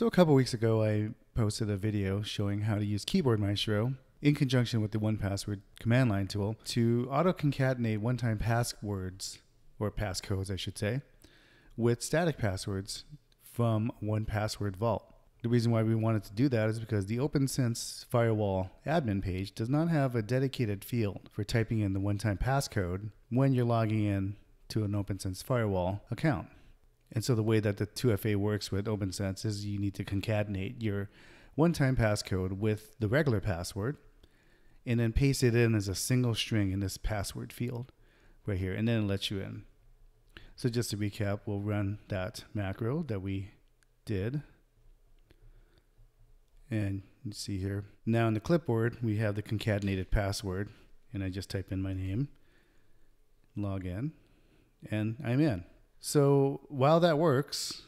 So a couple weeks ago, I posted a video showing how to use Keyboard Maestro in conjunction with the 1Password command line tool to auto concatenate one-time passwords or passcodes, I should say, with static passwords from 1Password Vault. The reason why we wanted to do that is because the OPNsense Firewall admin page does not have a dedicated field for typing in the one-time passcode when you're logging in to an OPNsense Firewall account. And so the way that the 2FA works with OPNsense is you need to concatenate your one-time passcode with the regular password and then paste it in as a single string in this password field right here and then it lets you in. So just to recap, we'll run that macro that we did. And you see here, now in the clipboard, we have the concatenated password and I just type in my name, log in, and I'm in. So while that works,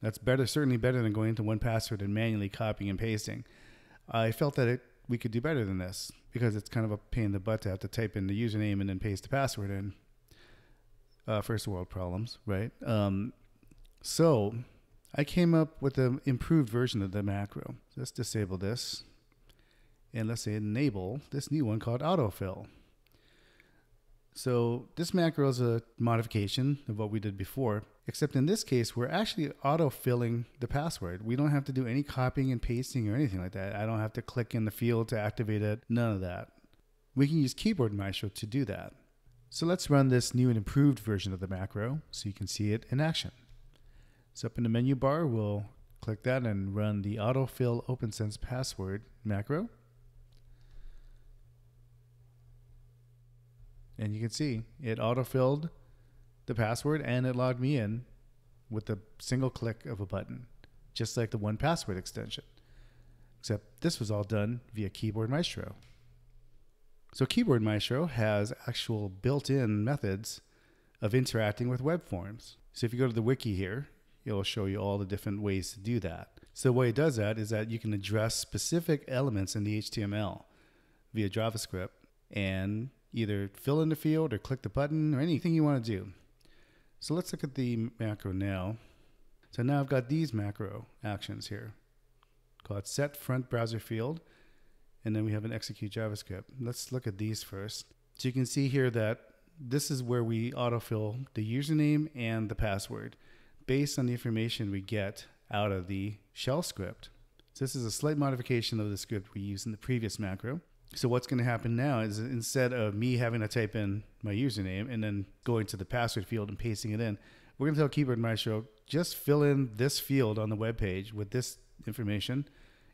that's better, certainly better than going into 1Password and manually copying and pasting. I felt that it, we could do better than this because it's kind of a pain in the butt to have to type in the username and then paste the password in. Uh, first world problems, right? Um, so I came up with an improved version of the macro. Let's disable this. And let's say enable this new one called autofill. So this macro is a modification of what we did before, except in this case, we're actually auto-filling the password. We don't have to do any copying and pasting or anything like that. I don't have to click in the field to activate it, none of that. We can use Keyboard Maestro to do that. So let's run this new and improved version of the macro so you can see it in action. So up in the menu bar, we'll click that and run the autofill OPNsense password macro. And you can see it autofilled the password and it logged me in with a single click of a button, just like the 1Password extension. Except this was all done via Keyboard Maestro. So Keyboard Maestro has actual built-in methods of interacting with web forms. So if you go to the wiki here, it'll show you all the different ways to do that. So the way it does that is that you can address specific elements in the HTML via JavaScript and either fill in the field or click the button or anything you want to do. So let's look at the macro now. So now I've got these macro actions here called set front browser field and then we have an execute JavaScript. Let's look at these first. So you can see here that this is where we autofill the username and the password based on the information we get out of the shell script. So this is a slight modification of the script we used in the previous macro. So what's going to happen now is instead of me having to type in my username and then going to the password field and pasting it in, we're going to tell Keyboard Maestro just fill in this field on the web page with this information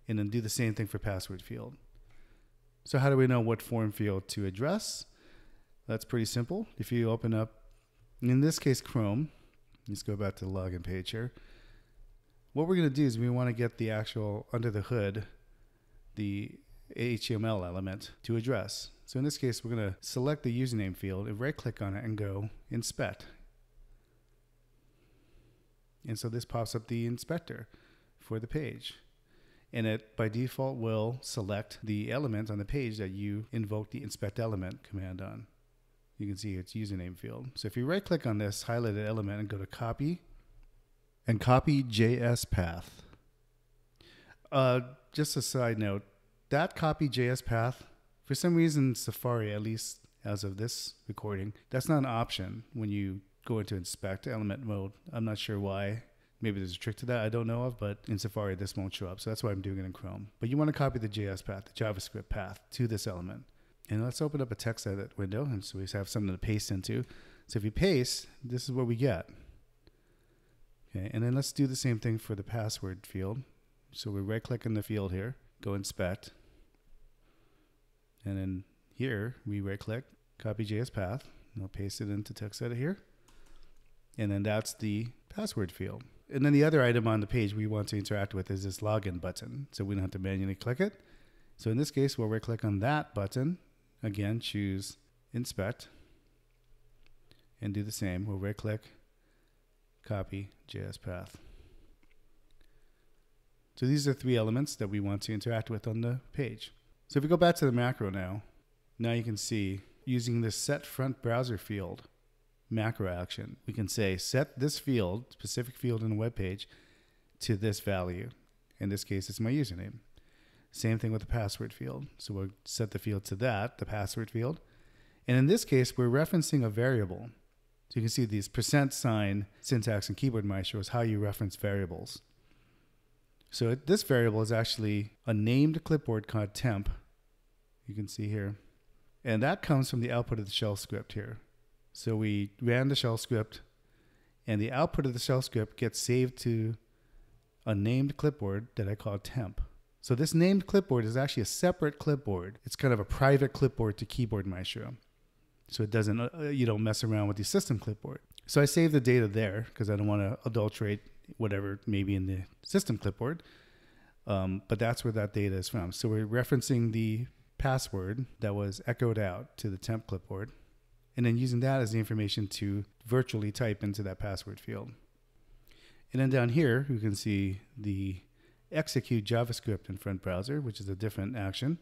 and then do the same thing for password field. So how do we know what form field to address? That's pretty simple. If you open up, in this case, Chrome, let's go back to the login page here. What we're going to do is we want to get the actual under the hood, the HTML element to address. So in this case, we're going to select the username field and right click on it and go inspect. And so this pops up the inspector for the page. And it by default will select the element on the page that you invoke the inspect element command on. You can see its username field. So if you right click on this highlighted element and go to copy and copy JS path. Uh, just a side note, that copy JS path, for some reason, Safari, at least as of this recording, that's not an option when you go into inspect element mode. I'm not sure why. Maybe there's a trick to that I don't know of, but in Safari, this won't show up. So that's why I'm doing it in Chrome. But you want to copy the JS path, the JavaScript path to this element. And let's open up a text edit window. And so we have something to paste into. So if you paste, this is what we get. Okay, and then let's do the same thing for the password field. So we right click in the field here, go inspect, and then here we right click, copy JS path, and I'll paste it into text edit here. And then that's the password field. And then the other item on the page we want to interact with is this login button. So we don't have to manually click it. So in this case, we'll right click on that button. Again, choose inspect and do the same. We'll right click, copy JS path. So these are three elements that we want to interact with on the page. So if we go back to the macro now, now you can see using this set front browser field macro action, we can say set this field, specific field in the web page, to this value. In this case, it's my username. Same thing with the password field. So we'll set the field to that, the password field. And in this case, we're referencing a variable. So you can see these percent sign syntax and Keyboard Maestro is how you reference variables. So this variable is actually a named clipboard called temp. You can see here. And that comes from the output of the shell script here. So we ran the shell script, and the output of the shell script gets saved to a named clipboard that I call temp. So this named clipboard is actually a separate clipboard. It's kind of a private clipboard to Keyboard Maestro. So it doesn't, uh, you don't mess around with the system clipboard. So I save the data there because I don't want to adulterate whatever maybe in the system clipboard. Um, but that's where that data is from. So we're referencing the password that was echoed out to the temp clipboard and then using that as the information to virtually type into that password field. And then down here, you can see the execute JavaScript in front browser, which is a different action.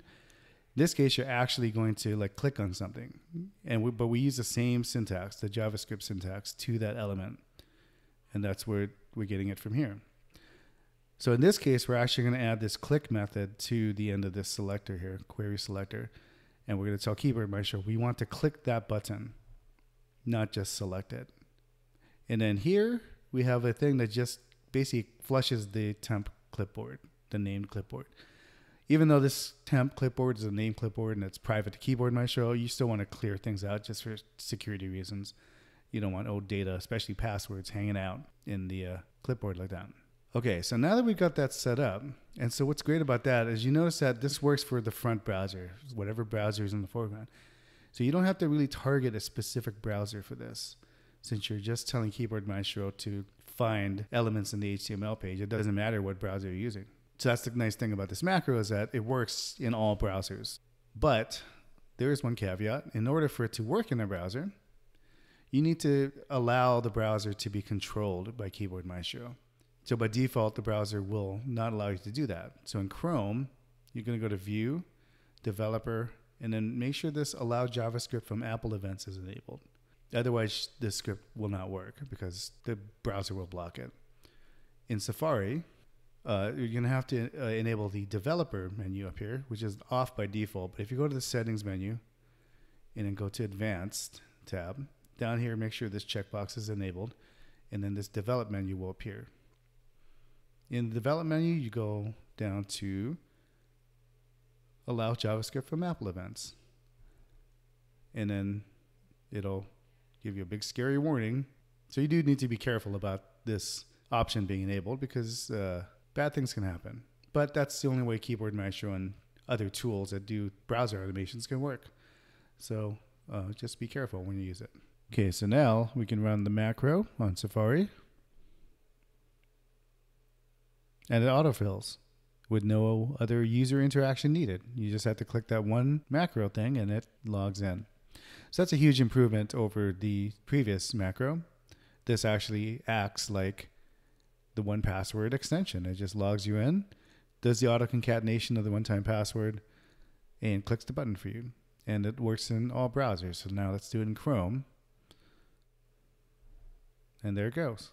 In this case, you're actually going to like click on something, and we, but we use the same syntax, the JavaScript syntax, to that element, and that's where we're getting it from here. So in this case, we're actually going to add this click method to the end of this selector here, query selector, and we're going to tell Keyboard Maestro we want to click that button, not just select it. And then here we have a thing that just basically flushes the temp clipboard, the named clipboard. Even though this temp clipboard is a named clipboard and it's private to Keyboard Maestro, you still want to clear things out just for security reasons. You don't want old data, especially passwords, hanging out in the uh, clipboard like that. Okay, so now that we've got that set up, and so what's great about that is you notice that this works for the front browser, whatever browser is in the foreground. So you don't have to really target a specific browser for this, since you're just telling Keyboard Maestro to find elements in the HTML page. It doesn't matter what browser you're using. So that's the nice thing about this macro is that it works in all browsers. But there is one caveat. In order for it to work in a browser, you need to allow the browser to be controlled by Keyboard Maestro. So by default, the browser will not allow you to do that. So in Chrome, you're going to go to View, Developer, and then make sure this Allow JavaScript from Apple Events is enabled. Otherwise, this script will not work because the browser will block it. In Safari, uh, you're going to have to uh, enable the Developer menu up here, which is off by default. But if you go to the Settings menu and then go to Advanced tab, down here, make sure this checkbox is enabled, and then this Develop menu will appear. In the develop menu, you go down to allow JavaScript from Apple events. And then it'll give you a big scary warning. So you do need to be careful about this option being enabled because uh, bad things can happen. But that's the only way Keyboard Maestro and other tools that do browser automations can work. So uh, just be careful when you use it. Okay, so now we can run the macro on Safari and it autofills with no other user interaction needed. You just have to click that one macro thing and it logs in. So that's a huge improvement over the previous macro. This actually acts like the 1Password extension. It just logs you in, does the auto concatenation of the one time password, and clicks the button for you. And it works in all browsers. So now let's do it in Chrome. And there it goes.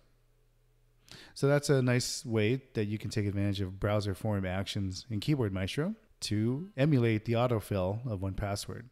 So that's a nice way that you can take advantage of browser form actions in Keyboard Maestro to emulate the autofill of 1Password.